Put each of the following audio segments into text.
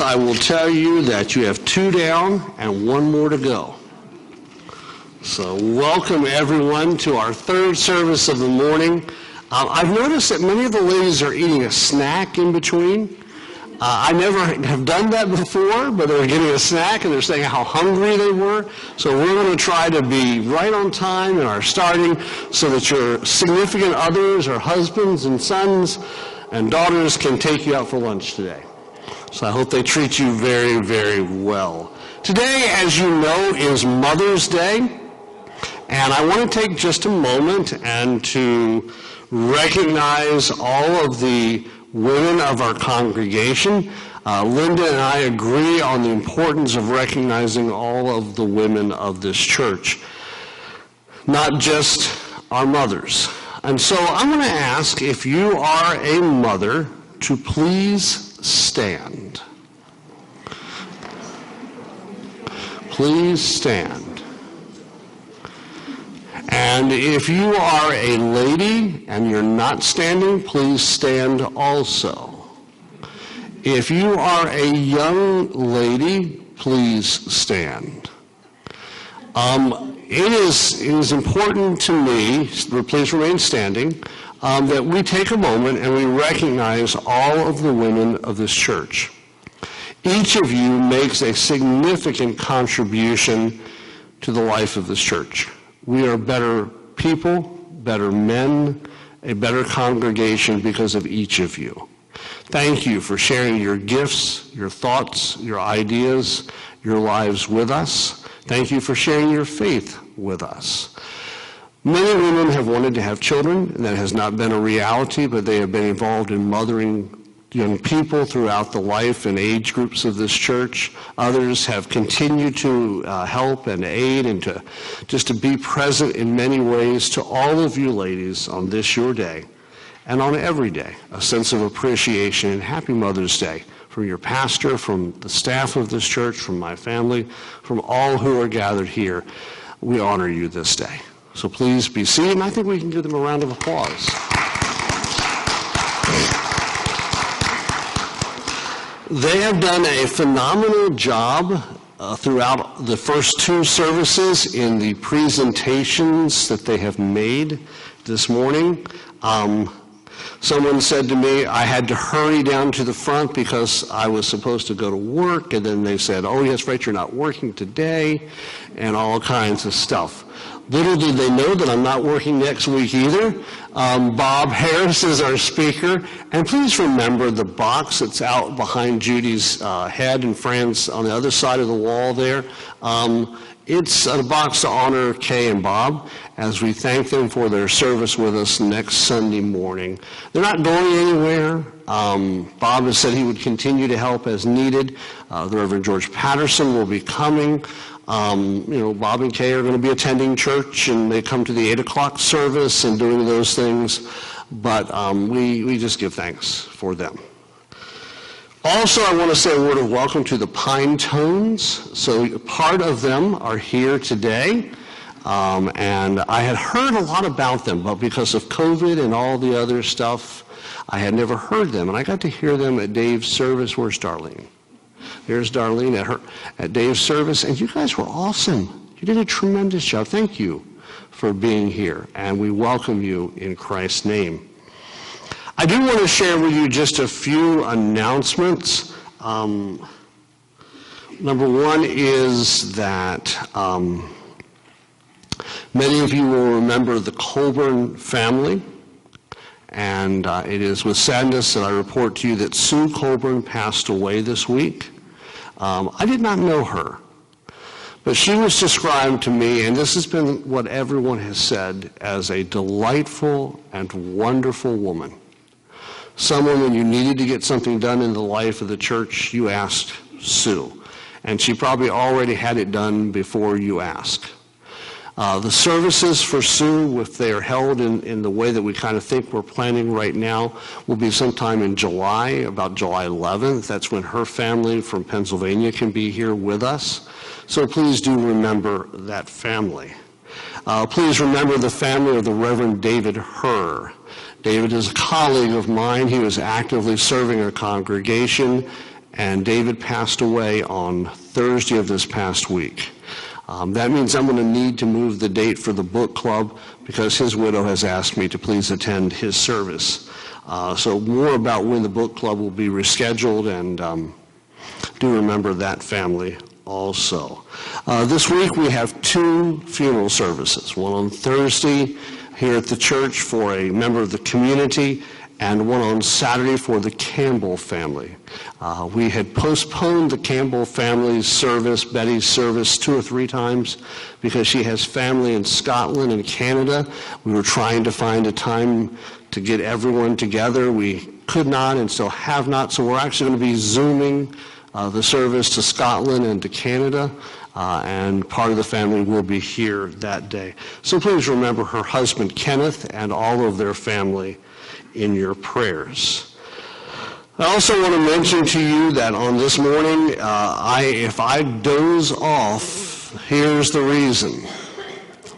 I will tell you that you have two down and one more to go. So welcome everyone to our third service of the morning. Um, I've noticed that many of the ladies are eating a snack in between. Uh, I never have done that before, but they're getting a snack and they're saying how hungry they were. So we're going to try to be right on time in our starting so that your significant others or husbands and sons and daughters can take you out for lunch today. So I hope they treat you very, very well. Today, as you know, is Mother's Day. And I want to take just a moment and to recognize all of the women of our congregation. Uh, Linda and I agree on the importance of recognizing all of the women of this church, not just our mothers. And so I'm going to ask if you are a mother to please stand. Please stand. And if you are a lady and you're not standing, please stand also. If you are a young lady, please stand. Um, it, is, it is important to me, please remain standing, um, that we take a moment and we recognize all of the women of this church. Each of you makes a significant contribution to the life of this church. We are better people, better men, a better congregation because of each of you. Thank you for sharing your gifts, your thoughts, your ideas, your lives with us. Thank you for sharing your faith with us. Many women have wanted to have children, and that has not been a reality, but they have been involved in mothering young people throughout the life and age groups of this church. Others have continued to uh, help and aid and to just to be present in many ways to all of you ladies on this your day and on every day. A sense of appreciation and happy Mother's Day from your pastor, from the staff of this church, from my family, from all who are gathered here. We honor you this day. So please be seated, and I think we can give them a round of applause. They have done a phenomenal job uh, throughout the first two services in the presentations that they have made this morning. Um, someone said to me I had to hurry down to the front because I was supposed to go to work, and then they said, oh, yes, right, you're not working today, and all kinds of stuff. Little did they know that I'm not working next week either. Um, Bob Harris is our speaker. And please remember the box that's out behind Judy's uh, head and friends on the other side of the wall there. Um, it's a box to honor Kay and Bob as we thank them for their service with us next Sunday morning. They're not going anywhere. Um, Bob has said he would continue to help as needed. Uh, the Reverend George Patterson will be coming. Um, you know, Bob and Kay are going to be attending church, and they come to the 8 o'clock service and doing those things. But um, we, we just give thanks for them. Also, I want to say a word of welcome to the Pine Tones. So part of them are here today. Um, and I had heard a lot about them, but because of COVID and all the other stuff, I had never heard them. And I got to hear them at Dave's service. Where's Darlene? There's Darlene at her at Dave's service, and you guys were awesome. You did a tremendous job. Thank you for being here, and we welcome you in Christ's name. I do want to share with you just a few announcements. Um, number one is that um, many of you will remember the Colburn family. And uh, it is with sadness that I report to you that Sue Colburn passed away this week. Um, I did not know her, but she was described to me, and this has been what everyone has said, as a delightful and wonderful woman. Someone, when you needed to get something done in the life of the church, you asked Sue. And she probably already had it done before you asked. Uh, the services for Sue, if they are held in, in the way that we kind of think we're planning right now, will be sometime in July, about July 11th. That's when her family from Pennsylvania can be here with us. So please do remember that family. Uh, please remember the family of the Reverend David Herr. David is a colleague of mine. He was actively serving our congregation and David passed away on Thursday of this past week. Um, that means I'm going to need to move the date for the book club because his widow has asked me to please attend his service. Uh, so more about when the book club will be rescheduled and um, do remember that family also. Uh, this week we have two funeral services, one on Thursday here at the church for a member of the community and one on Saturday for the Campbell family. Uh, we had postponed the Campbell family's service, Betty's service, two or three times because she has family in Scotland and Canada. We were trying to find a time to get everyone together. We could not and still have not, so we're actually going to be Zooming uh, the service to Scotland and to Canada. Uh, and part of the family will be here that day. So please remember her husband Kenneth and all of their family in your prayers. I also want to mention to you that on this morning, uh, I, if I doze off, here's the reason.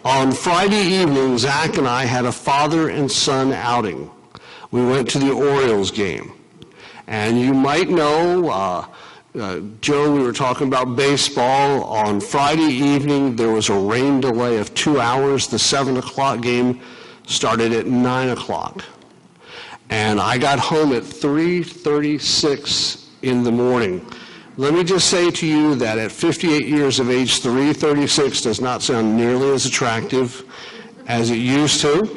On Friday evening, Zach and I had a father and son outing. We went to the Orioles game. And you might know, uh, uh, Joe, we were talking about baseball. On Friday evening, there was a rain delay of two hours. The 7 o'clock game started at 9 o'clock. And I got home at 3.36 in the morning. Let me just say to you that at 58 years of age, 336 does not sound nearly as attractive as it used to.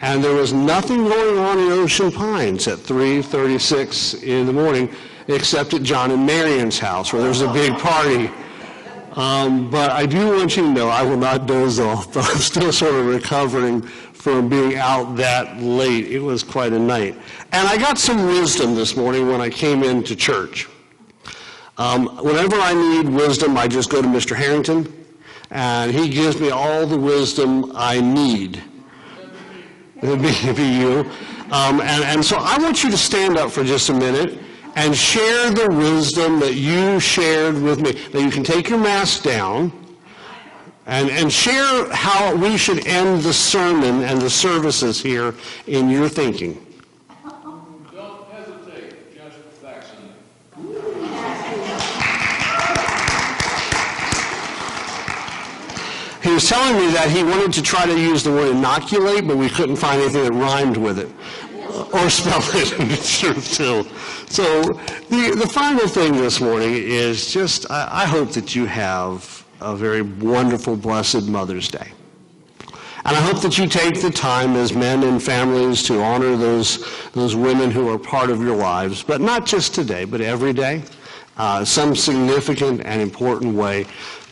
And there was nothing going on in Ocean Pines at 3.36 in the morning except at John and Marion's house where there was a big party. Um, but I do want you to know I will not doze off, but I'm still sort of recovering from being out that late. It was quite a night. And I got some wisdom this morning when I came into church. Um, whenever I need wisdom, I just go to Mr. Harrington, and he gives me all the wisdom I need. It'd be, it'd be you. Um, and, and so I want you to stand up for just a minute and share the wisdom that you shared with me. Now you can take your mask down and, and share how we should end the sermon and the services here in your thinking. He was telling me that he wanted to try to use the word inoculate, but we couldn't find anything that rhymed with it or spell it too. So the, the final thing this morning is just, I, I hope that you have a very wonderful, blessed Mother's Day. And I hope that you take the time as men and families to honor those, those women who are part of your lives, but not just today, but every day, uh, some significant and important way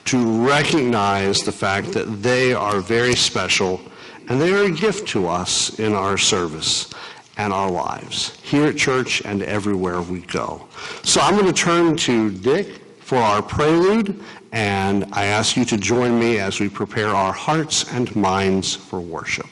to recognize the fact that they are very special and they are a gift to us in our service and our lives, here at church and everywhere we go. So I'm going to turn to Dick for our prelude, and I ask you to join me as we prepare our hearts and minds for worship.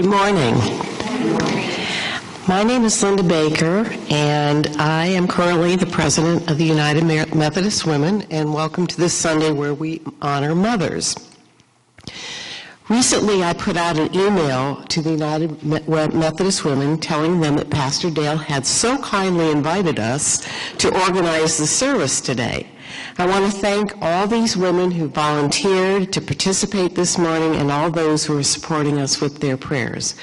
Good morning. My name is Linda Baker, and I am currently the president of the United Methodist Women, and welcome to this Sunday where we honor mothers. Recently, I put out an email to the United Methodist Women telling them that Pastor Dale had so kindly invited us to organize the service today. I want to thank all these women who volunteered to participate this morning and all those who are supporting us with their prayers.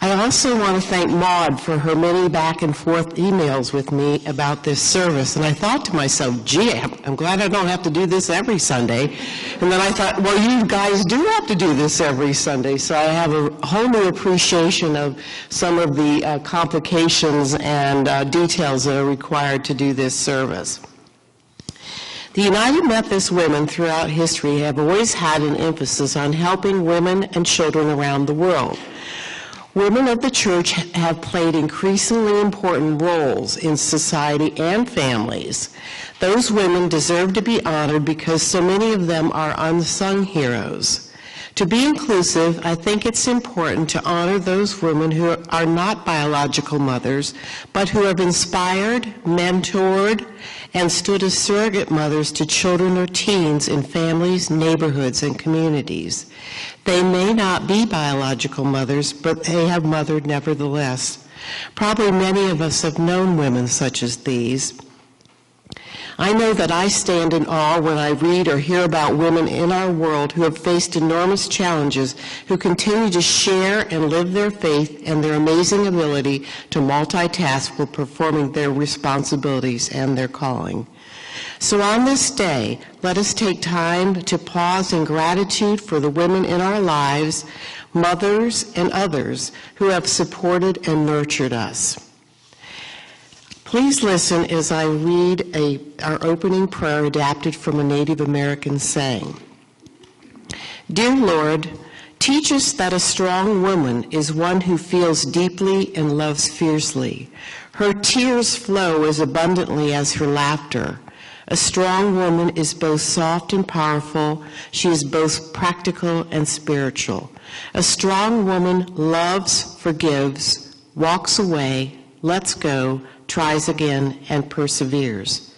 I also want to thank Maud for her many back and forth emails with me about this service. And I thought to myself, gee, I'm glad I don't have to do this every Sunday. And then I thought, well, you guys do have to do this every Sunday. So I have a whole new appreciation of some of the uh, complications and uh, details that are required to do this service. The United Methodist Women throughout history have always had an emphasis on helping women and children around the world. Women of the church have played increasingly important roles in society and families. Those women deserve to be honored because so many of them are unsung heroes. To be inclusive, I think it's important to honor those women who are not biological mothers, but who have inspired, mentored, and stood as surrogate mothers to children or teens in families, neighborhoods, and communities. They may not be biological mothers, but they have mothered nevertheless. Probably many of us have known women such as these. I know that I stand in awe when I read or hear about women in our world who have faced enormous challenges, who continue to share and live their faith and their amazing ability to multitask while performing their responsibilities and their calling. So on this day, let us take time to pause in gratitude for the women in our lives, mothers and others who have supported and nurtured us. Please listen as I read a, our opening prayer adapted from a Native American saying. Dear Lord, teach us that a strong woman is one who feels deeply and loves fiercely. Her tears flow as abundantly as her laughter. A strong woman is both soft and powerful. She is both practical and spiritual. A strong woman loves, forgives, walks away, lets go, tries again, and perseveres.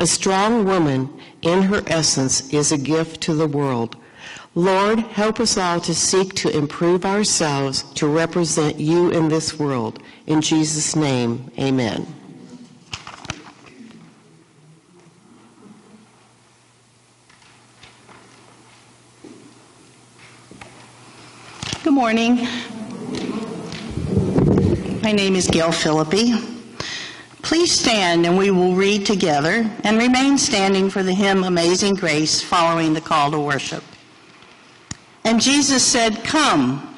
A strong woman, in her essence, is a gift to the world. Lord, help us all to seek to improve ourselves to represent you in this world. In Jesus' name, amen. Good morning. My name is Gail Philippi. Please stand and we will read together and remain standing for the hymn Amazing Grace following the call to worship. And Jesus said, Come.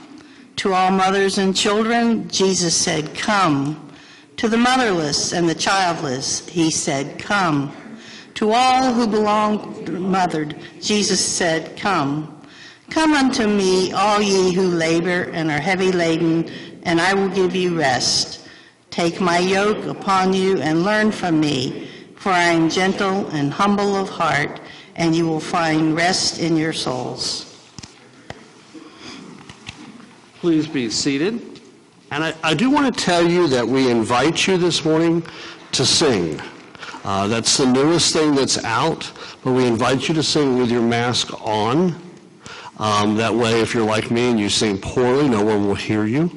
To all mothers and children, Jesus said, Come. To the motherless and the childless, he said, Come. To all who belong mothered, Jesus said, Come. Come unto me, all ye who labor and are heavy laden, and I will give you rest. Take my yoke upon you and learn from me, for I am gentle and humble of heart, and you will find rest in your souls. Please be seated. And I, I do want to tell you that we invite you this morning to sing. Uh, that's the newest thing that's out, but we invite you to sing with your mask on. Um, that way, if you're like me and you sing poorly, no one will hear you.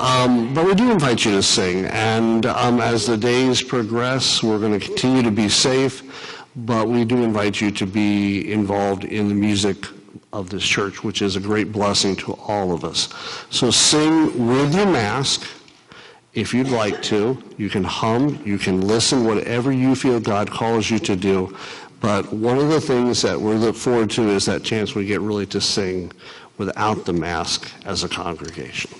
Um, but we do invite you to sing, and um, as the days progress, we're going to continue to be safe, but we do invite you to be involved in the music of this church, which is a great blessing to all of us. So sing with your mask. If you'd like to, you can hum, you can listen, whatever you feel God calls you to do. But one of the things that we look forward to is that chance we get really to sing without the mask as a congregation.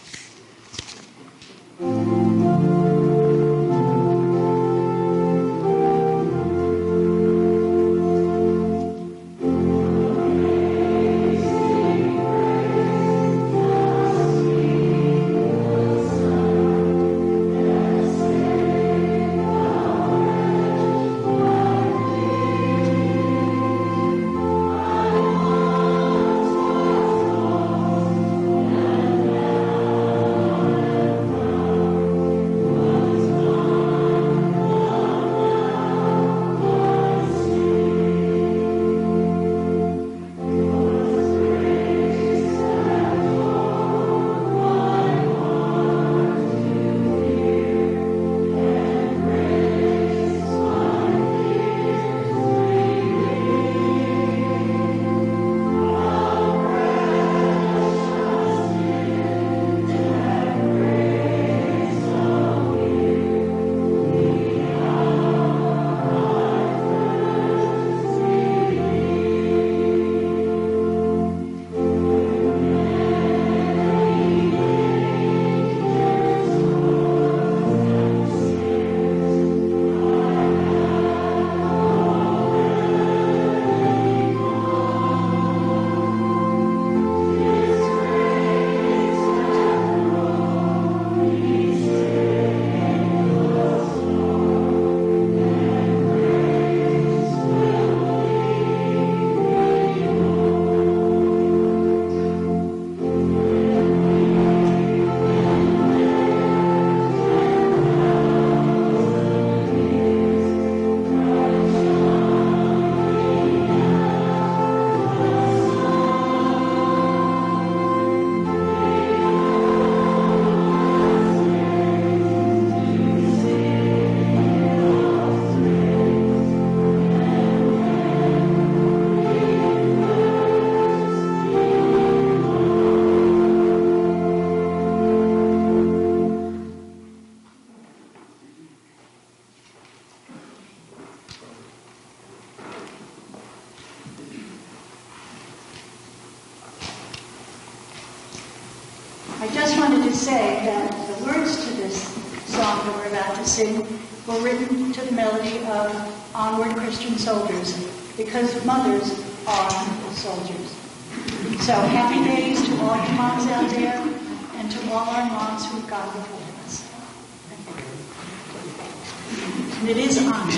because mothers are soldiers. So happy days to all your moms out there and to all our moms who've gone before us. And it is on.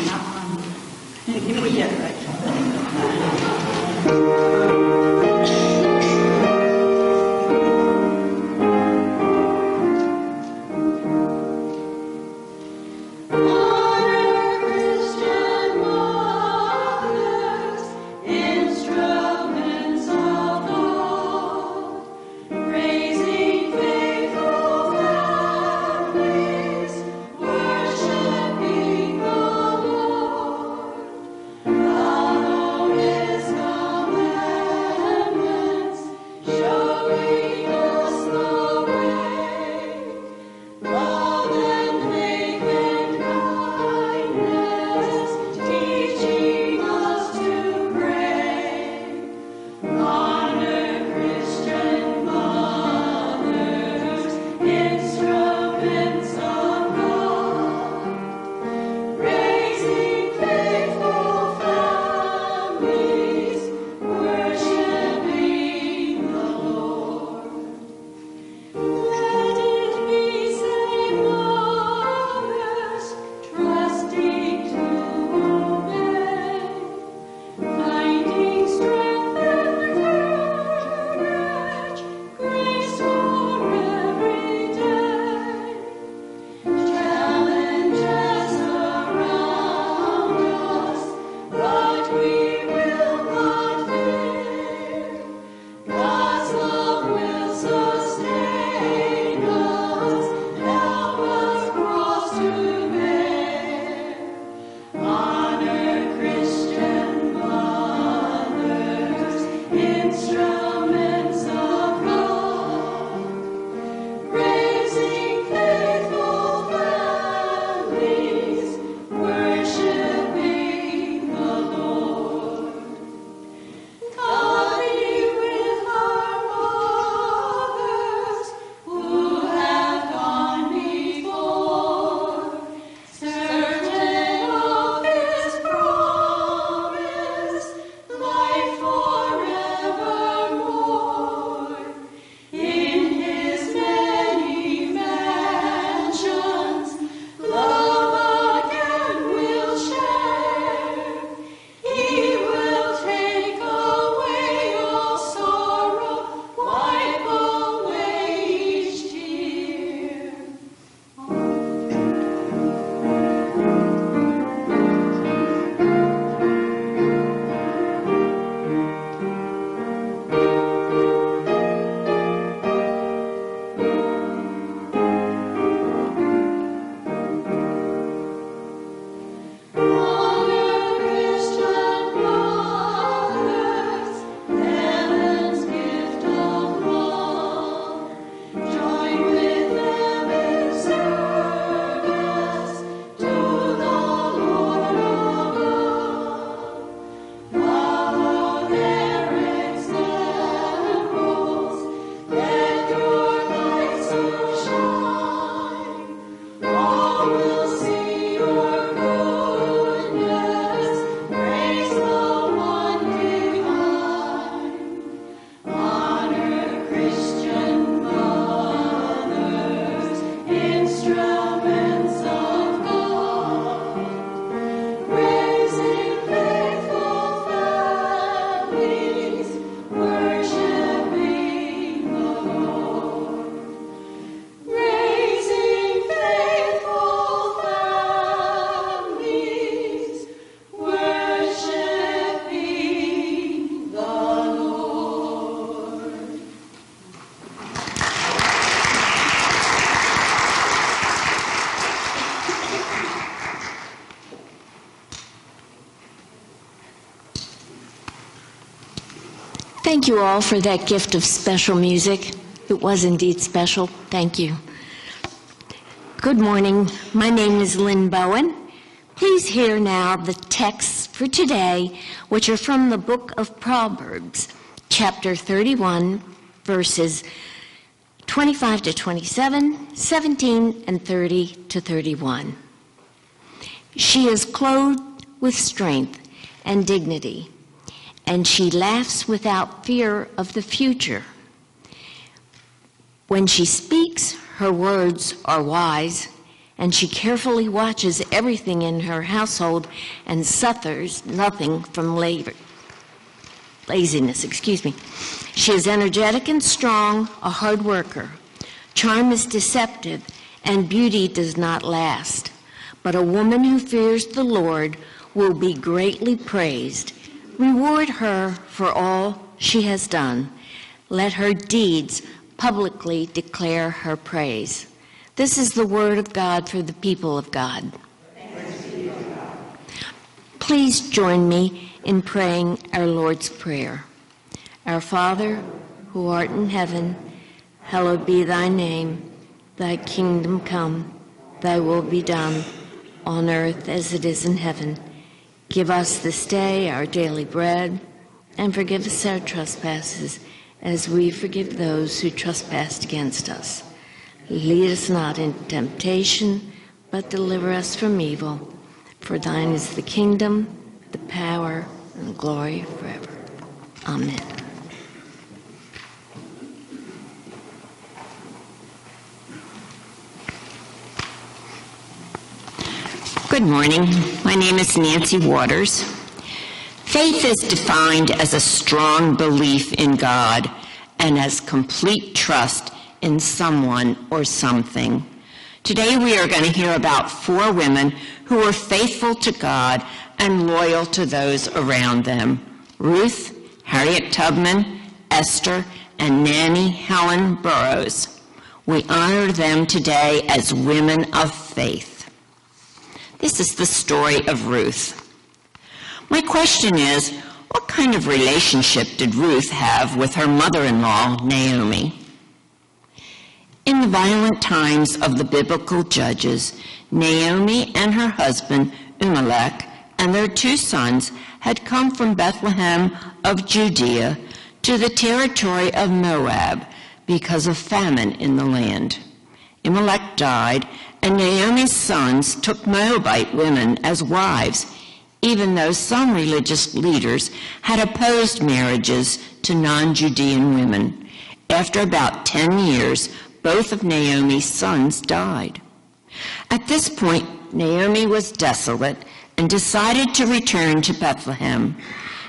Thank you all for that gift of special music. It was indeed special. Thank you. Good morning. My name is Lynn Bowen. Please hear now the texts for today, which are from the book of Proverbs, chapter 31, verses 25 to 27, 17 and 30 to 31. She is clothed with strength and dignity and she laughs without fear of the future. When she speaks, her words are wise, and she carefully watches everything in her household and suffers nothing from labor, laziness, excuse me. She is energetic and strong, a hard worker. Charm is deceptive, and beauty does not last. But a woman who fears the Lord will be greatly praised. Reward her for all she has done. Let her deeds publicly declare her praise. This is the word of God for the people of God. Please join me in praying our Lord's Prayer. Our Father, who art in heaven, hallowed be thy name. Thy kingdom come, thy will be done, on earth as it is in heaven. Give us this day our daily bread, and forgive us our trespasses, as we forgive those who trespass against us. Lead us not into temptation, but deliver us from evil. For thine is the kingdom, the power, and the glory forever. Amen. Good morning. My name is Nancy Waters. Faith is defined as a strong belief in God and as complete trust in someone or something. Today we are going to hear about four women who were faithful to God and loyal to those around them. Ruth, Harriet Tubman, Esther, and Nannie Helen Burroughs. We honor them today as women of faith. This is the story of Ruth. My question is, what kind of relationship did Ruth have with her mother-in-law, Naomi? In the violent times of the biblical judges, Naomi and her husband, Elimelech, and their two sons had come from Bethlehem of Judea to the territory of Moab because of famine in the land. Elimelech died, and Naomi's sons took Moabite women as wives, even though some religious leaders had opposed marriages to non-Judean women. After about 10 years, both of Naomi's sons died. At this point, Naomi was desolate and decided to return to Bethlehem.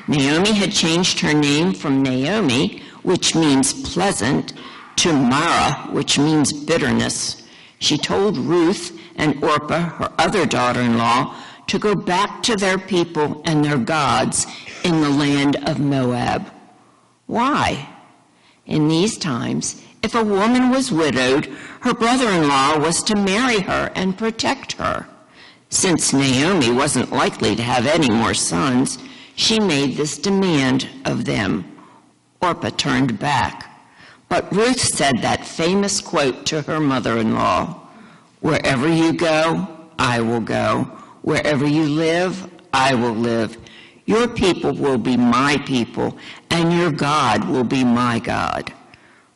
Naomi had changed her name from Naomi, which means pleasant, to Mara, which means bitterness. She told Ruth and Orpah, her other daughter-in-law, to go back to their people and their gods in the land of Moab. Why? In these times, if a woman was widowed, her brother-in-law was to marry her and protect her. Since Naomi wasn't likely to have any more sons, she made this demand of them. Orpah turned back. But Ruth said that famous quote to her mother-in-law, Wherever you go, I will go. Wherever you live, I will live. Your people will be my people, and your God will be my God.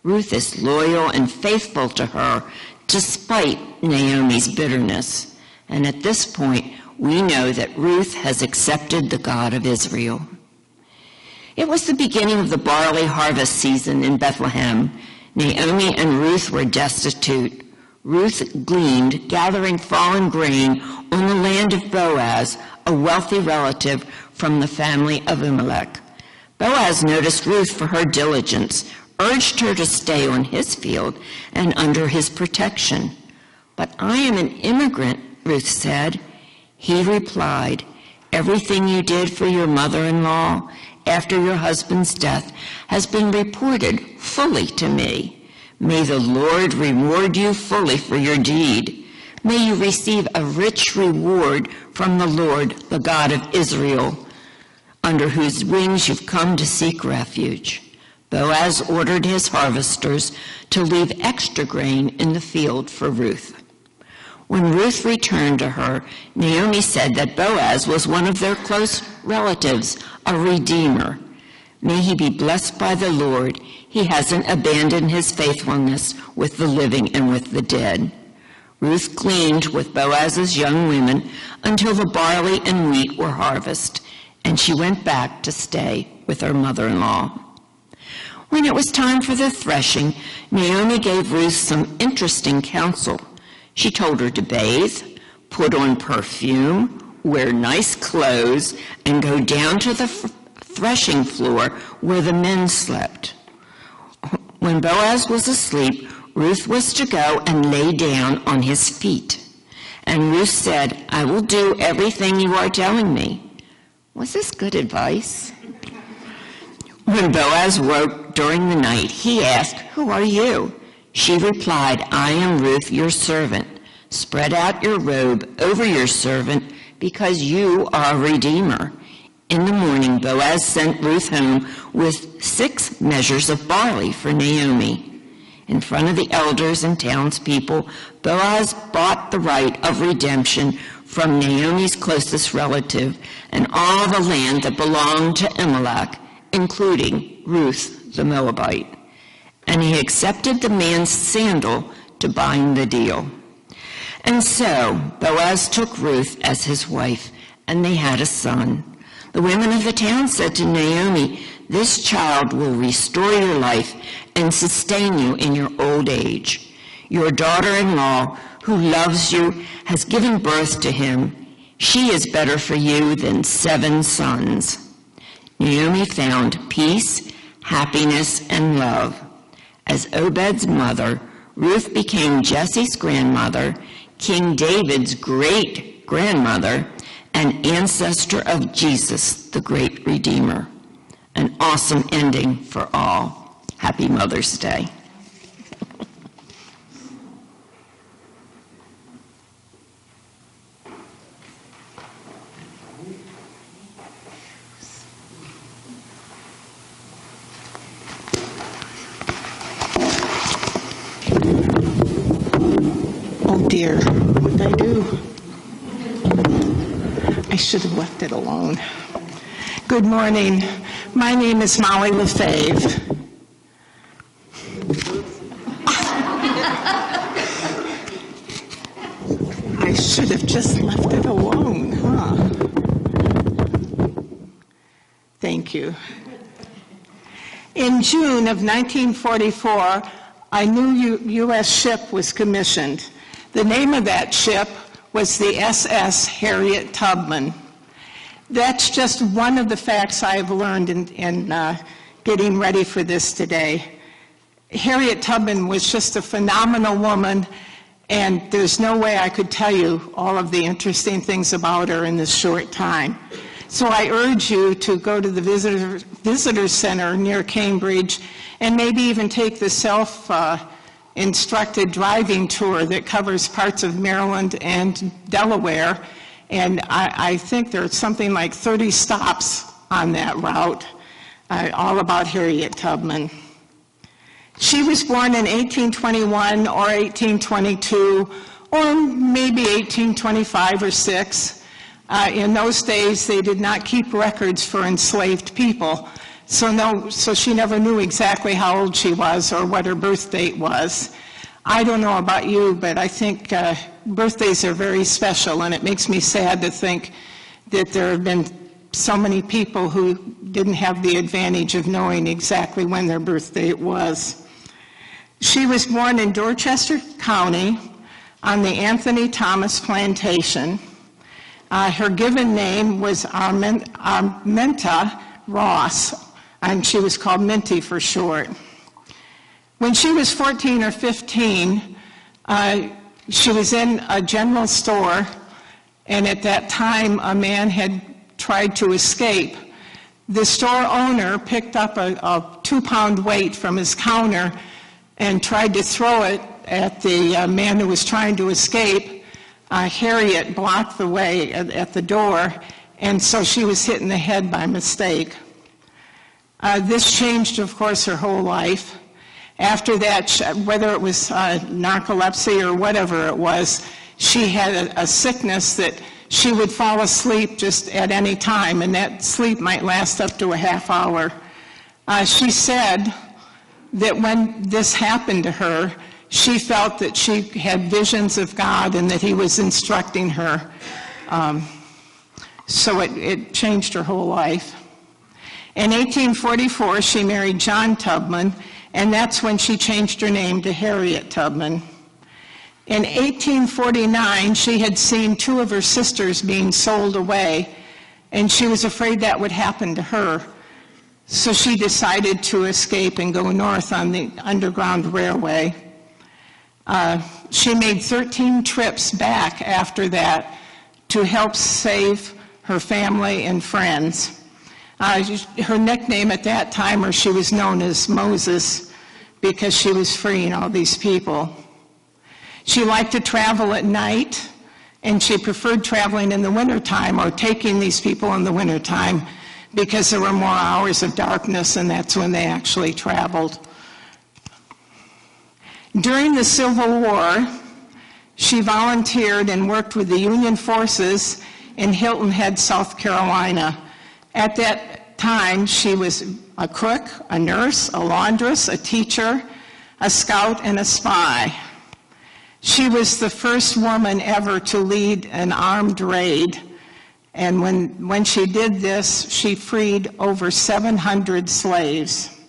Ruth is loyal and faithful to her despite Naomi's bitterness. And at this point, we know that Ruth has accepted the God of Israel. It was the beginning of the barley harvest season in Bethlehem. Naomi and Ruth were destitute. Ruth gleaned, gathering fallen grain on the land of Boaz, a wealthy relative from the family of Elimelech. Boaz noticed Ruth for her diligence, urged her to stay on his field and under his protection. But I am an immigrant, Ruth said. He replied, Everything you did for your mother-in-law after your husband's death has been reported fully to me. May the Lord reward you fully for your deed. May you receive a rich reward from the Lord, the God of Israel, under whose wings you've come to seek refuge. Boaz ordered his harvesters to leave extra grain in the field for Ruth. When Ruth returned to her, Naomi said that Boaz was one of their close relatives, a redeemer. May he be blessed by the Lord. He hasn't abandoned his faithfulness with the living and with the dead. Ruth gleaned with Boaz's young women until the barley and wheat were harvested, and she went back to stay with her mother-in-law. When it was time for the threshing, Naomi gave Ruth some interesting counsel. She told her to bathe, put on perfume, wear nice clothes, and go down to the threshing floor where the men slept. When Boaz was asleep, Ruth was to go and lay down on his feet. And Ruth said, I will do everything you are telling me. Was this good advice? When Boaz woke during the night, he asked, Who are you? She replied, I am Ruth, your servant. Spread out your robe over your servant because you are a redeemer. In the morning, Boaz sent Ruth home with six measures of barley for Naomi. In front of the elders and townspeople, Boaz bought the right of redemption from Naomi's closest relative and all the land that belonged to Elimelech, including Ruth the Moabite. And he accepted the man's sandal to bind the deal. And so Boaz took Ruth as his wife, and they had a son. The women of the town said to Naomi, This child will restore your life and sustain you in your old age. Your daughter-in-law, who loves you, has given birth to him. She is better for you than seven sons. Naomi found peace, happiness, and love. As Obed's mother, Ruth became Jesse's grandmother, King David's great grandmother, and ancestor of Jesus, the great Redeemer. An awesome ending for all. Happy Mother's Day. Oh what did I do? I should have left it alone. Good morning. My name is Molly LaFave. I should have just left it alone, huh? Thank you. In June of 1944, a new U- U.S. ship was commissioned. The name of that ship was the SS Harriet Tubman. That's just one of the facts I've learned in, in uh, getting ready for this today. Harriet Tubman was just a phenomenal woman, and there's no way I could tell you all of the interesting things about her in this short time. So I urge you to go to the visitor, visitor center near Cambridge and maybe even take the self uh, instructed driving tour that covers parts of Maryland and Delaware. And I, I think there's something like 30 stops on that route, uh, all about Harriet Tubman. She was born in 1821 or 1822, or maybe 1825 or 6. Uh, in those days, they did not keep records for enslaved people, so no, so she never knew exactly how old she was or what her birth date was. I don't know about you, but I think uh, birthdays are very special, and it makes me sad to think that there have been so many people who didn't have the advantage of knowing exactly when their birth date was. She was born in Dorchester County on the Anthony Thomas Plantation. Uh, her given name was Araminta Ross, and she was called Minty for short. When she was 14 or 15, uh, she was in a general store, and at that time, a man had tried to escape. The store owner picked up a, a two-pound weight from his counter and tried to throw it at the uh, man who was trying to escape. Uh, Harriet blocked the way at, at, the door, and so she was hit in the head by mistake. Uh, this changed, of course, her whole life. After that, whether it was uh, narcolepsy or whatever it was, she had a, a sickness that she would fall asleep just at any time, and that sleep might last up to a half hour. Uh, She said that when this happened to her, she felt that she had visions of God and that He was instructing her. Um, So it it changed her whole life. In 1844, she married John Tubman, and that's when she changed her name to Harriet Tubman. In 1849, she had seen two of her sisters being sold away, and she was afraid that would happen to her. So she decided to escape and go north on the Underground Railway. Uh, She made 13 trips back after that to help save her family and friends. Uh, Her nickname at that time, or she was known as Moses, because she was freeing all these people. She liked to travel at night, and she preferred traveling in the wintertime or taking these people in the wintertime because there were more hours of darkness, and that's when they actually traveled. During the Civil War, she volunteered and worked with the Union forces in Hilton Head, South Carolina. At that time, she was a cook, a nurse, a laundress, a teacher, a scout, and a spy. She was the first woman ever to lead an armed raid, and when, when she did this, she freed over 700 slaves.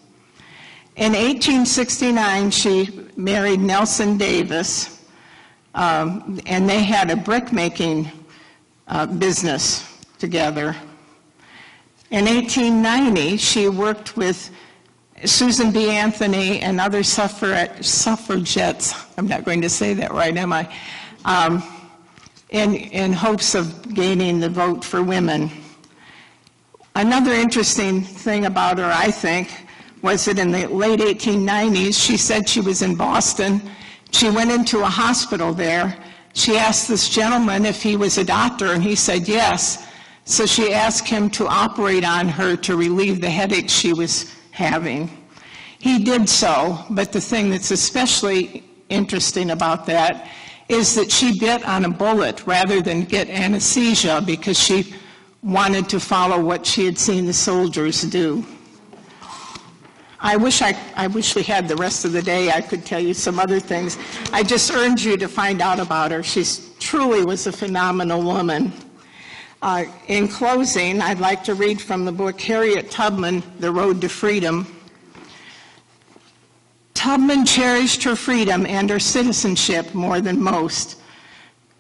In 1869, she married Nelson Davis, um, and they had a brick-making uh, business together. In 1890, she worked with Susan B. Anthony and other suffragettes, I'm not going to say that right, am I? Um, In, in hopes of gaining the vote for women. Another interesting thing about her, I think, was that in the late 1890s, she said she was in Boston. She went into a hospital there. She asked this gentleman if he was a doctor, and he said yes. So she asked him to operate on her to relieve the headache she was having. He did so, but the thing that's especially interesting about that is that she bit on a bullet rather than get anesthesia because she wanted to follow what she had seen the soldiers do. I wish I, I wish we had the rest of the day. I could tell you some other things. I just urge you to find out about her. She truly was a phenomenal woman. Uh, in closing, I'd like to read from the book Harriet Tubman, The Road to Freedom. Tubman cherished her freedom and her citizenship more than most,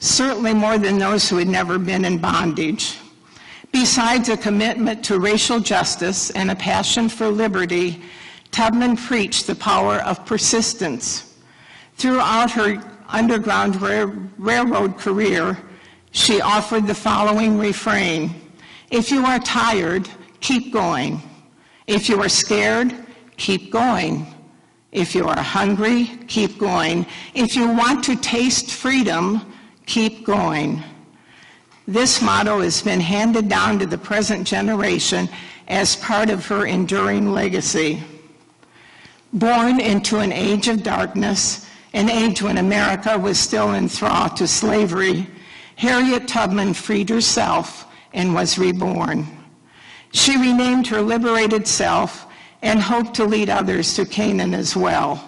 certainly more than those who had never been in bondage. Besides a commitment to racial justice and a passion for liberty, Tubman preached the power of persistence. Throughout her Underground Rail- Railroad career, she offered the following refrain If you are tired, keep going. If you are scared, keep going. If you are hungry, keep going. If you want to taste freedom, keep going. This motto has been handed down to the present generation as part of her enduring legacy. Born into an age of darkness, an age when America was still in thrall to slavery, Harriet Tubman freed herself and was reborn. She renamed her liberated self and hoped to lead others to Canaan as well.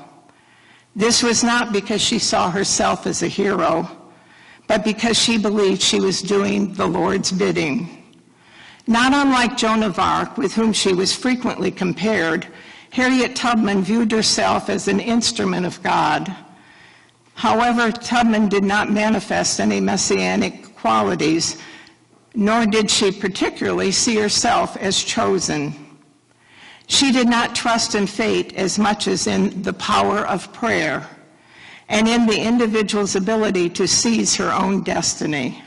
This was not because she saw herself as a hero, but because she believed she was doing the Lord's bidding. Not unlike Joan of Arc, with whom she was frequently compared, Harriet Tubman viewed herself as an instrument of God. However, Tubman did not manifest any messianic qualities, nor did she particularly see herself as chosen. She did not trust in fate as much as in the power of prayer and in the individual's ability to seize her own destiny.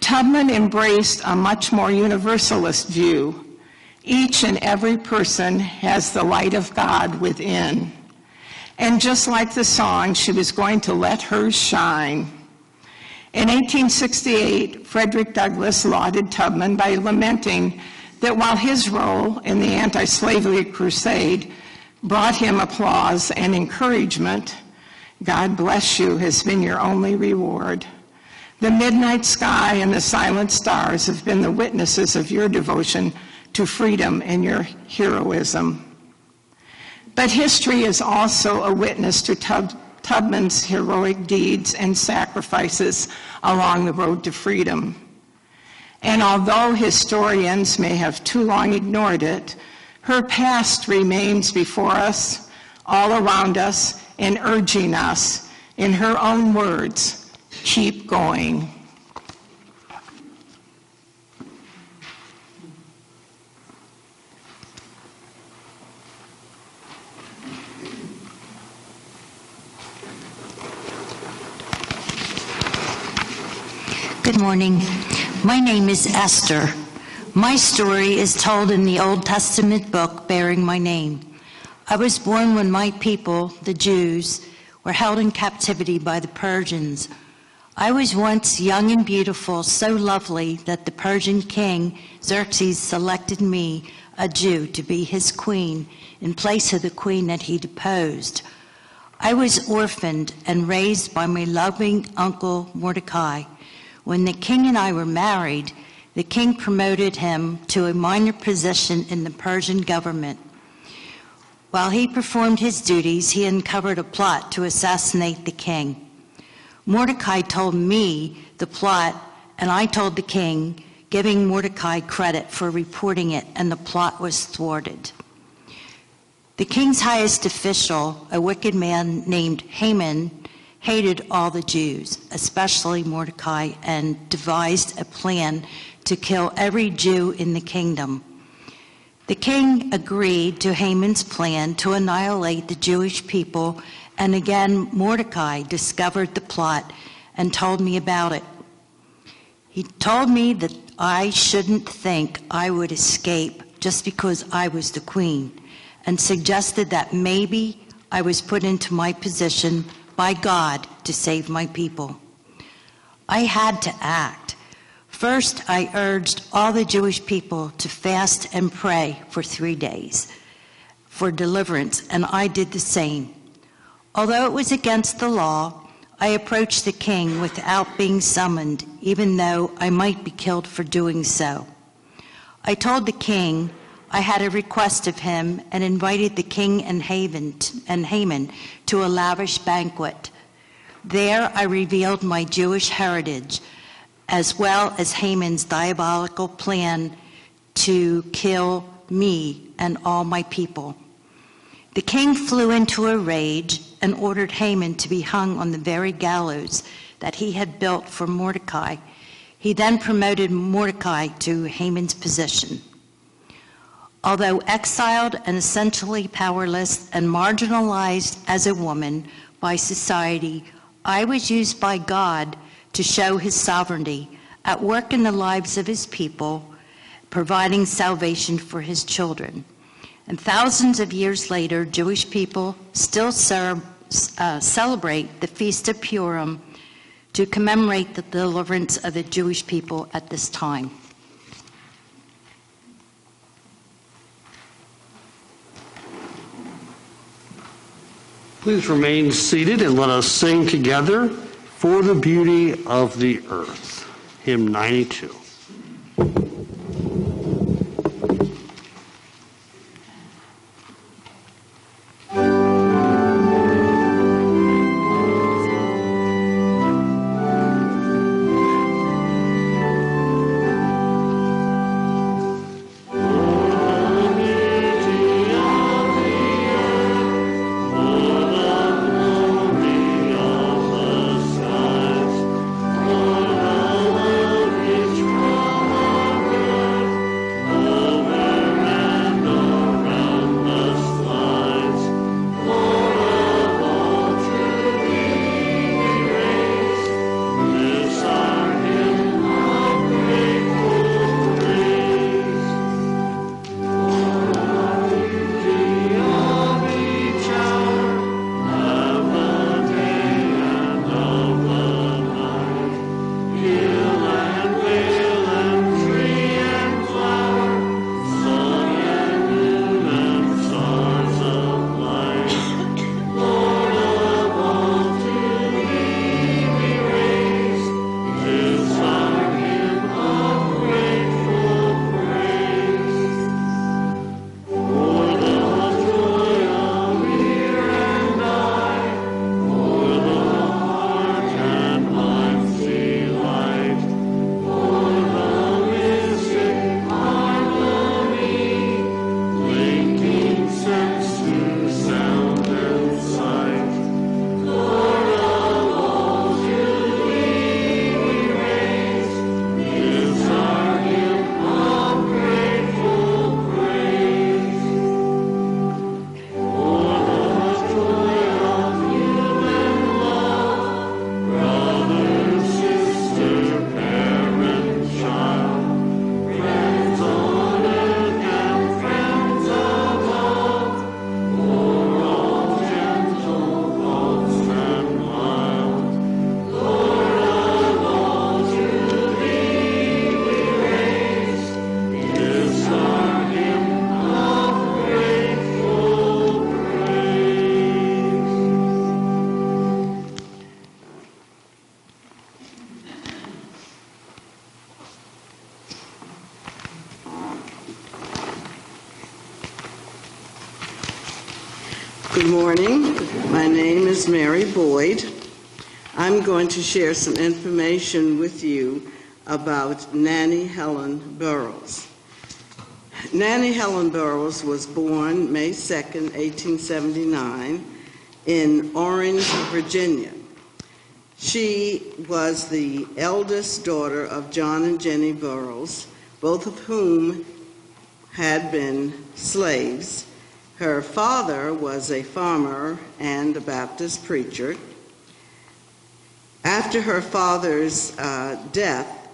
Tubman embraced a much more universalist view. Each and every person has the light of God within. And just like the song, she was going to let hers shine. In 1868, Frederick Douglass lauded Tubman by lamenting that while his role in the anti-slavery crusade brought him applause and encouragement, God bless you has been your only reward. The midnight sky and the silent stars have been the witnesses of your devotion to freedom and your heroism. But history is also a witness to Tub- Tubman's heroic deeds and sacrifices along the road to freedom. And although historians may have too long ignored it, her past remains before us, all around us, and urging us, in her own words, keep going. Good morning. My name is Esther. My story is told in the Old Testament book bearing my name. I was born when my people, the Jews, were held in captivity by the Persians. I was once young and beautiful, so lovely that the Persian king Xerxes selected me, a Jew, to be his queen in place of the queen that he deposed. I was orphaned and raised by my loving uncle Mordecai. When the king and I were married, the king promoted him to a minor position in the Persian government. While he performed his duties, he uncovered a plot to assassinate the king. Mordecai told me the plot, and I told the king, giving Mordecai credit for reporting it, and the plot was thwarted. The king's highest official, a wicked man named Haman, hated all the Jews, especially Mordecai, and devised a plan to kill every Jew in the kingdom. The king agreed to Haman's plan to annihilate the Jewish people, and again Mordecai discovered the plot and told me about it. He told me that I shouldn't think I would escape just because I was the queen, and suggested that maybe I was put into my position by God to save my people. I had to act. First, I urged all the Jewish people to fast and pray for three days for deliverance, and I did the same. Although it was against the law, I approached the king without being summoned, even though I might be killed for doing so. I told the king I had a request of him and invited the king and Haman, to a lavish banquet. There I revealed my Jewish heritage, as well as Haman's diabolical plan to kill me and all my people. The king flew into a rage and ordered Haman to be hung on the very gallows that he had built for Mordecai. He then promoted Mordecai to Haman's position. Although exiled and essentially powerless and marginalized as a woman by society, I was used by God to show his sovereignty at work in the lives of his people, providing salvation for his children. And thousands of years later, Jewish people still serve, uh, celebrate the Feast of Purim to commemorate the deliverance of the Jewish people at this time. Please remain seated and let us sing together For the Beauty of the Earth, hymn 92. Morning. My name is Mary Boyd. I'm going to share some information with you about Nannie Helen Burroughs. Nannie Helen Burroughs was born May 2nd, 1879, in Orange, Virginia. She was the eldest daughter of John and Jenny Burroughs, both of whom had been slaves. Her father was a farmer and a Baptist preacher. After her father's uh, death,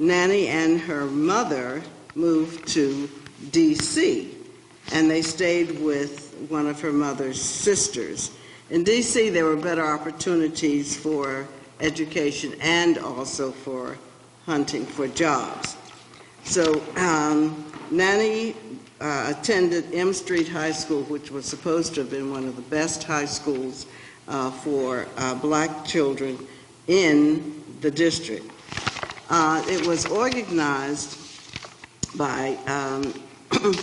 Nannie and her mother moved to D.C., and they stayed with one of her mother's sisters. In D.C., there were better opportunities for education and also for hunting for jobs. So um, Nannie uh, attended M Street High School, which was supposed to have been one of the best high schools uh, for uh, black children in the district. Uh, it was organized by um,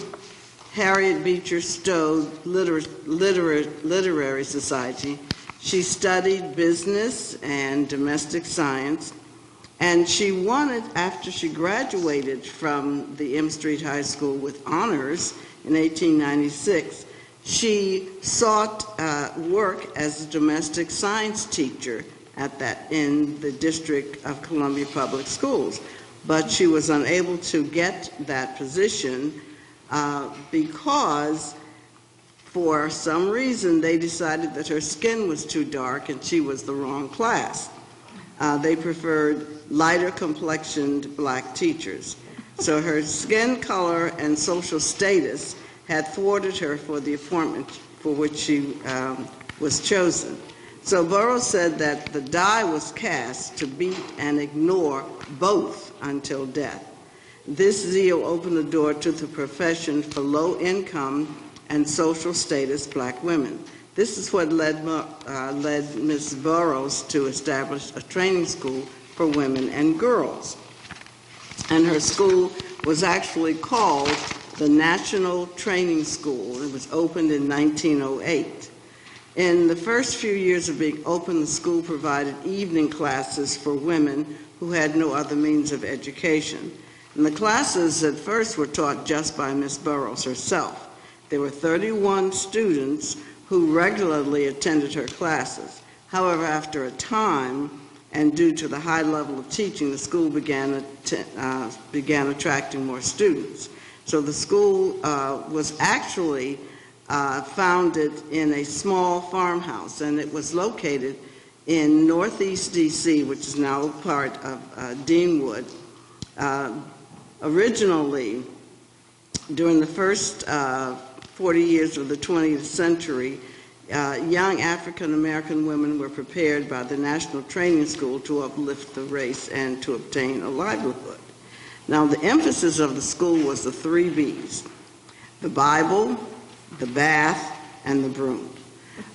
Harriet Beecher Stowe Liter- Liter- Literary Society. She studied business and domestic science, and she wanted, after she graduated from the M Street High School with honors in 1896, she sought uh, work as a domestic science teacher at that in the District of Columbia Public Schools. But she was unable to get that position uh, because, for some reason, they decided that her skin was too dark and she was the wrong class. Uh, they preferred lighter complexioned black teachers. So her skin color and social status had thwarted her for the appointment for which she um, was chosen. So Burroughs said that the die was cast to beat and ignore both until death. This zeal opened the door to the profession for low income and social status black women. This is what led, uh, led Ms. Burroughs to establish a training school for women and girls. And her school was actually called the National Training School. It was opened in 1908. In the first few years of being open, the school provided evening classes for women who had no other means of education. And the classes at first were taught just by Miss Burroughs herself. There were 31 students who regularly attended her classes. However, after a time, and due to the high level of teaching, the school began, uh, began attracting more students. So the school uh, was actually uh, founded in a small farmhouse, and it was located in northeast DC, which is now part of uh, Deanwood. Uh, originally, during the first uh, 40 years of the 20th century, uh, young African American women were prepared by the National Training School to uplift the race and to obtain a livelihood. Now, the emphasis of the school was the three B's the Bible, the bath, and the broom.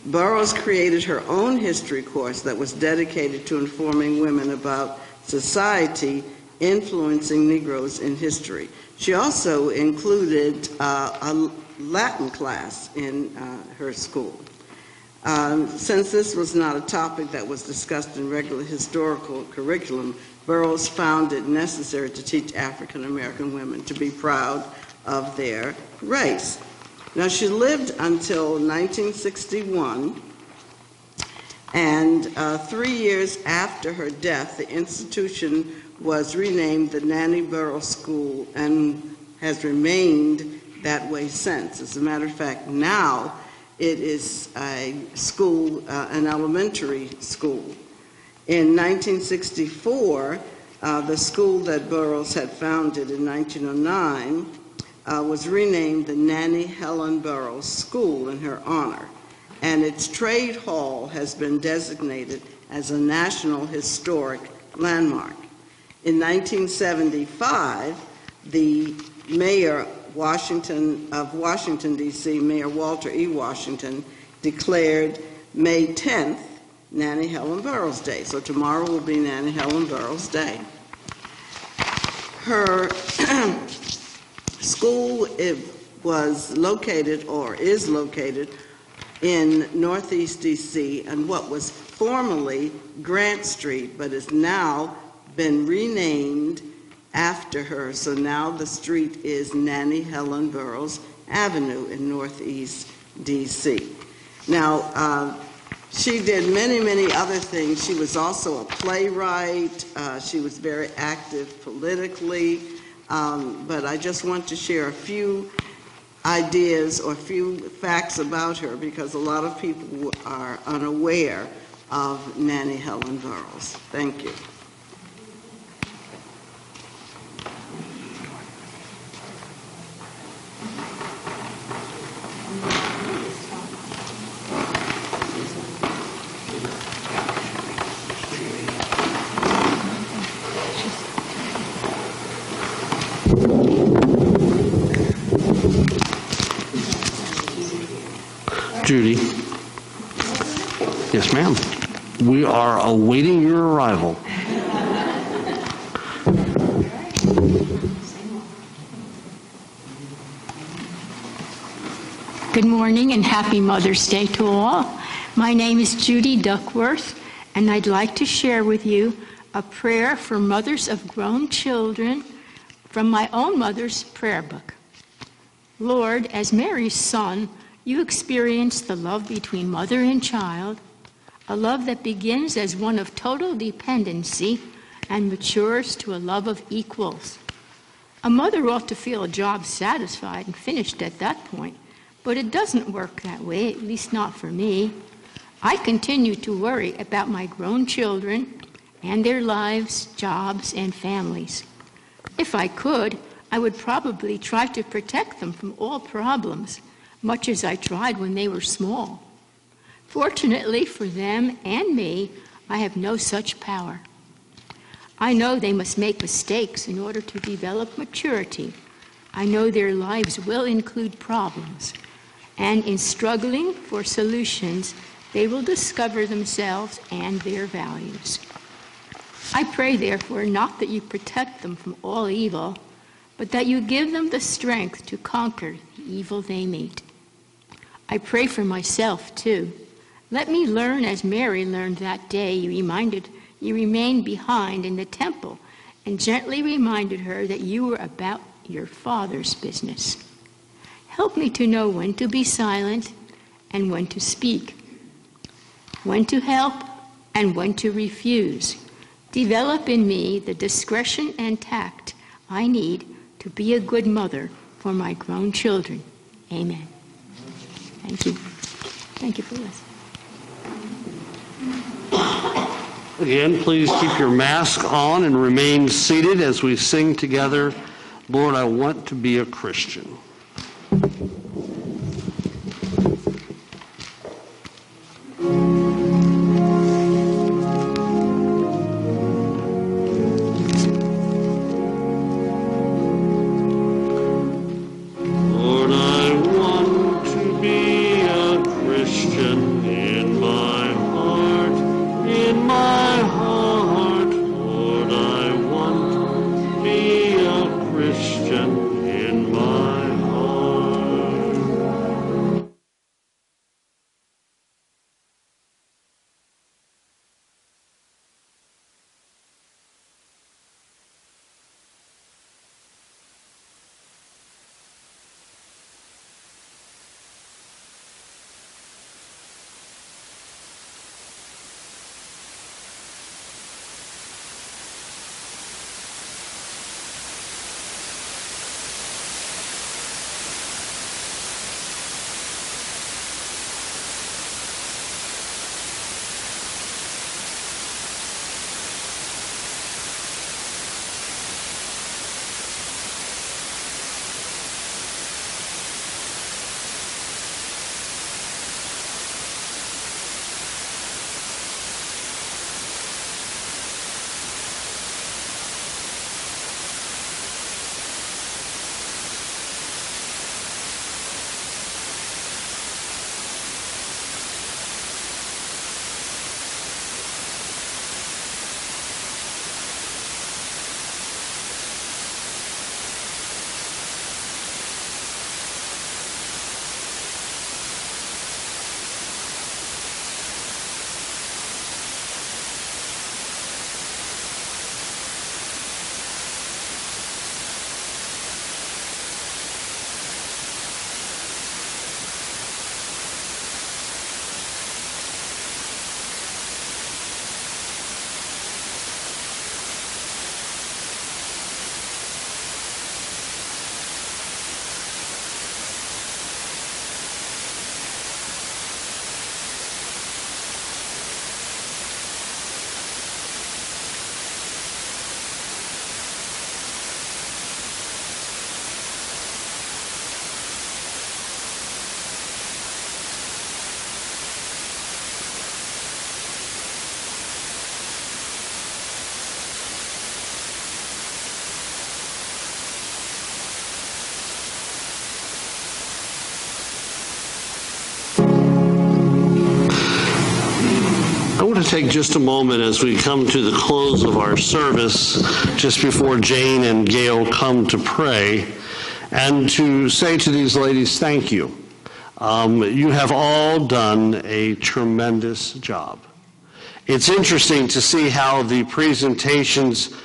Burroughs created her own history course that was dedicated to informing women about society influencing Negroes in history. She also included uh, a Latin class in uh, her school. Um, since this was not a topic that was discussed in regular historical curriculum, Burroughs found it necessary to teach African American women to be proud of their race. Now, she lived until 1961, and uh, three years after her death, the institution was renamed the Nannie Burroughs School and has remained that way since. As a matter of fact, now it is a school, uh, an elementary school. In 1964, uh, the school that Burroughs had founded in 1909 uh, was renamed the Nannie Helen Burroughs School in her honor, and its trade hall has been designated as a National Historic Landmark. In 1975, the mayor Washington of Washington D.C., Mayor Walter E. Washington declared May 10th Nannie Helen Burroughs Day. So tomorrow will be Nannie Helen Burroughs Day. Her school was located or is located in Northeast DC and what was formerly Grant Street, but has now been renamed after her. So now the street is Nannie Helen Burroughs Avenue in Northeast DC. Now, uh, she did many, many other things. She was also a playwright. Uh, she was very active politically. Um, but I just want to share a few ideas or a few facts about her because a lot of people are unaware of Nannie Helen Burroughs. Thank you. Judy? Yes, ma'am. We are awaiting your arrival. Good morning and happy Mother's Day to all. My name is Judy Duckworth, and I'd like to share with you a prayer for mothers of grown children from my own mother's prayer book. Lord, as Mary's son, you experience the love between mother and child, a love that begins as one of total dependency and matures to a love of equals. A mother ought to feel a job satisfied and finished at that point, but it doesn't work that way, at least not for me. I continue to worry about my grown children and their lives, jobs, and families. If I could, I would probably try to protect them from all problems, much as I tried when they were small. Fortunately for them and me, I have no such power. I know they must make mistakes in order to develop maturity. I know their lives will include problems. And in struggling for solutions, they will discover themselves and their values. I pray, therefore, not that you protect them from all evil, but that you give them the strength to conquer the evil they meet. I pray for myself, too. Let me learn as Mary learned that day you reminded you remained behind in the temple and gently reminded her that you were about your father's business. Help me to know when to be silent and when to speak, when to help and when to refuse. Develop in me the discretion and tact I need to be a good mother for my grown children. Amen. Thank you. Thank you for listening. Again, please keep your mask on and remain seated as we sing together, Lord, I want to be a Christian. Take just a moment as we come to the close of our service, just before Jane and Gail come to pray, and to say to these ladies, thank you. Um, you have all done a tremendous job. It's interesting to see how the presentations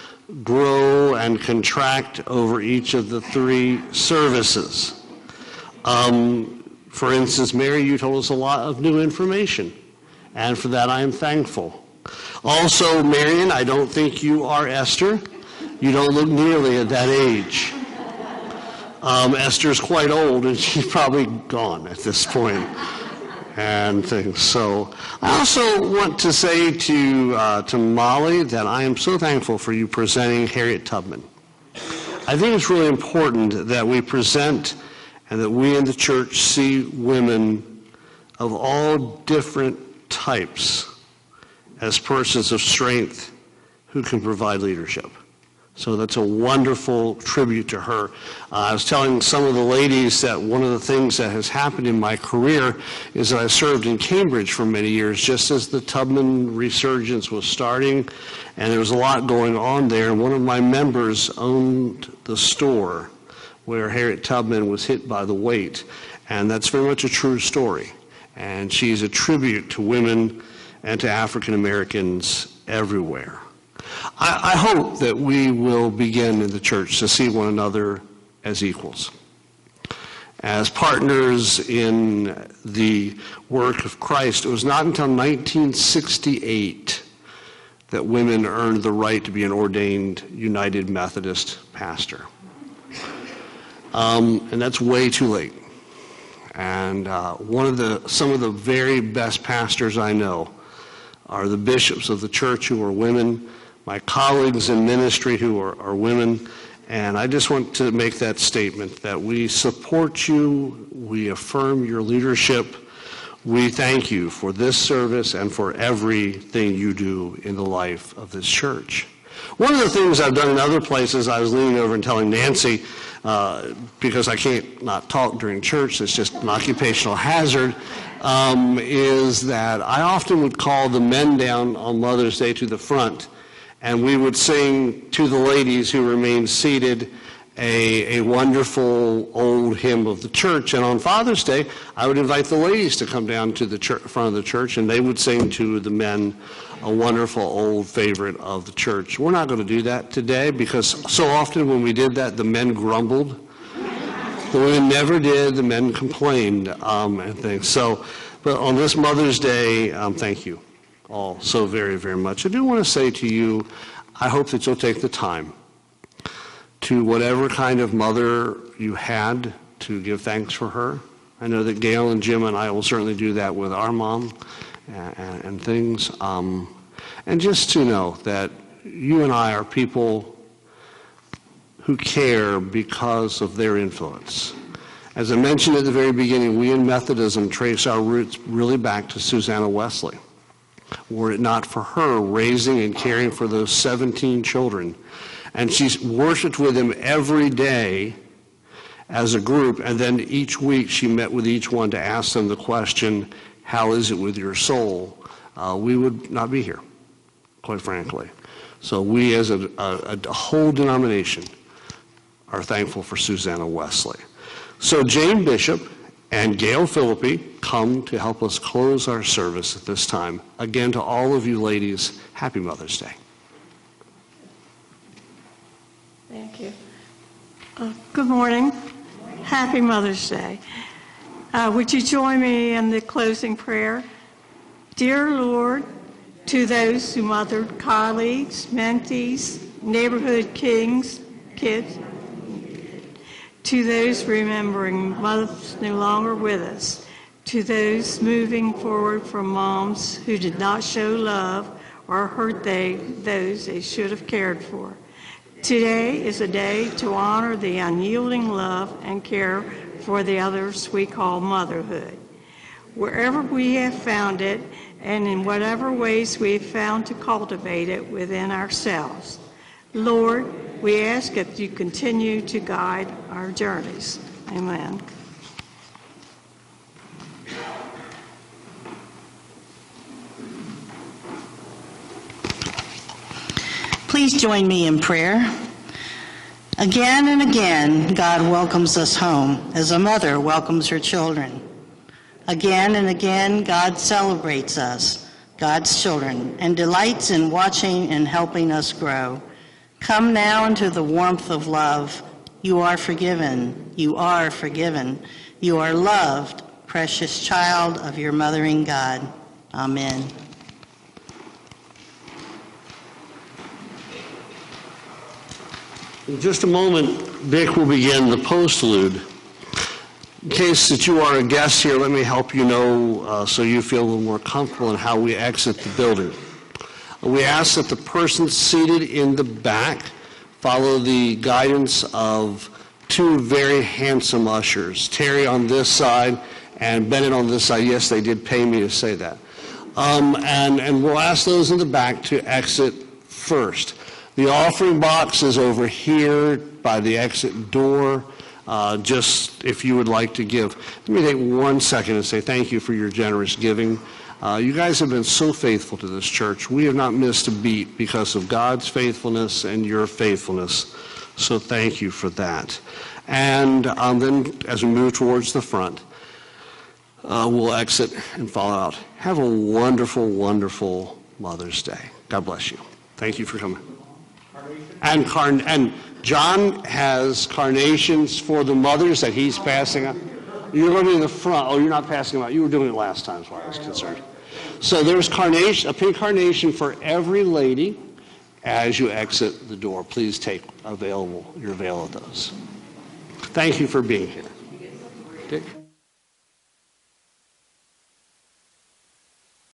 grow and contract over each of the three services. Um, for instance, Mary, you told us a lot of new information, and for that I am thankful. Also, Marion, I don't think you are Esther. You don't look nearly at that age. Um, Esther's quite old, and she's probably gone at this point. and things. So I also want to say to, uh, to Molly that I am so thankful for you presenting Harriet Tubman. I think it's really important that we present and that we in the church see women of all different types as persons of strength who can provide leadership. So that's a wonderful tribute to her. Uh, I was telling some of the ladies that one of the things that has happened in my career is that I served in Cambridge for many years, just as the Tubman resurgence was starting, and there was a lot going on there. One of my members owned the store where Harriet Tubman was hit by the weight, and that's very much a true story. And she's a tribute to women and to African Americans everywhere. I, I hope that we will begin in the church to see one another as equals, as partners in the work of Christ. It was not until 1968 that women earned the right to be an ordained United Methodist pastor. Um, and that's way too late. And uh, one of the, some of the very best pastors I know are the bishops of the church who are women my colleagues in ministry who are, are women. And I just want to make that statement that we support you, we affirm your leadership. We thank you for this service and for everything you do in the life of this church. One of the things I've done in other places, I was leaning over and telling Nancy, uh, because I can't not talk during church, it's just an occupational hazard, um, is that I often would call the men down on Mother's Day to the front and we would sing to the ladies who remained seated a, a wonderful old hymn of the church. And on Father's Day, I would invite the ladies to come down to the church, front of the church, and they would sing to the men a wonderful old favorite of the church. We're not going to do that today because so often when we did that, the men grumbled. The women never did. The men complained um, and things. So, but on this Mother's Day, um, thank you all so very, very much. I do want to say to you, I hope that you'll take the time to whatever kind of mother you had to give thanks for her. I know that Gail and Jim and I will certainly do that with our mom and, and things. Um, and just to know that you and I are people who care because of their influence. As I mentioned at the very beginning, we in Methodism trace our roots really back to Susanna Wesley were it not for her raising and caring for those 17 children. And she worshiped with them every day as a group, and then each week she met with each one to ask them the question, How is it with your soul? Uh, we would not be here, quite frankly. So we, as a, a, a whole denomination, are thankful for Susanna Wesley. So Jane Bishop and Gail Philippi come to help us close our service at this time. Again, to all of you ladies, happy Mother's Day. Thank you. Uh, good morning. Happy Mother's Day. Uh, would you join me in the closing prayer? Dear Lord, to those who mothered colleagues, mentees, neighborhood kings, kids, to those remembering mothers no longer with us, to those moving forward from moms who did not show love or hurt they, those they should have cared for. Today is a day to honor the unyielding love and care for the others we call motherhood. Wherever we have found it, and in whatever ways we have found to cultivate it within ourselves. Lord, we ask that you continue to guide our journeys. Amen. Please join me in prayer. Again and again, God welcomes us home as a mother welcomes her children. Again and again, God celebrates us, God's children, and delights in watching and helping us grow. Come now into the warmth of love. You are forgiven. You are forgiven. You are loved, precious child of your mothering God. Amen. In just a moment, Vic will begin the postlude. In case that you are a guest here, let me help you know uh, so you feel a little more comfortable in how we exit the building. We ask that the person seated in the back follow the guidance of two very handsome ushers, Terry on this side and Bennett on this side. Yes, they did pay me to say that. Um, and, and we'll ask those in the back to exit first. The offering box is over here by the exit door. Uh, just if you would like to give. Let me take one second and say thank you for your generous giving. Uh, you guys have been so faithful to this church. We have not missed a beat because of God's faithfulness and your faithfulness. So thank you for that. And um, then as we move towards the front, uh, we'll exit and follow out. Have a wonderful, wonderful Mother's Day. God bless you. Thank you for coming. And, carn- and John has carnations for the mothers that he's passing out. You're going to be in the front. Oh, you're not passing them out. You were doing it last time, as far as I was concerned. So there's carnation, a pink carnation for every lady as you exit the door. Please take available your avail of those. Thank you for being here.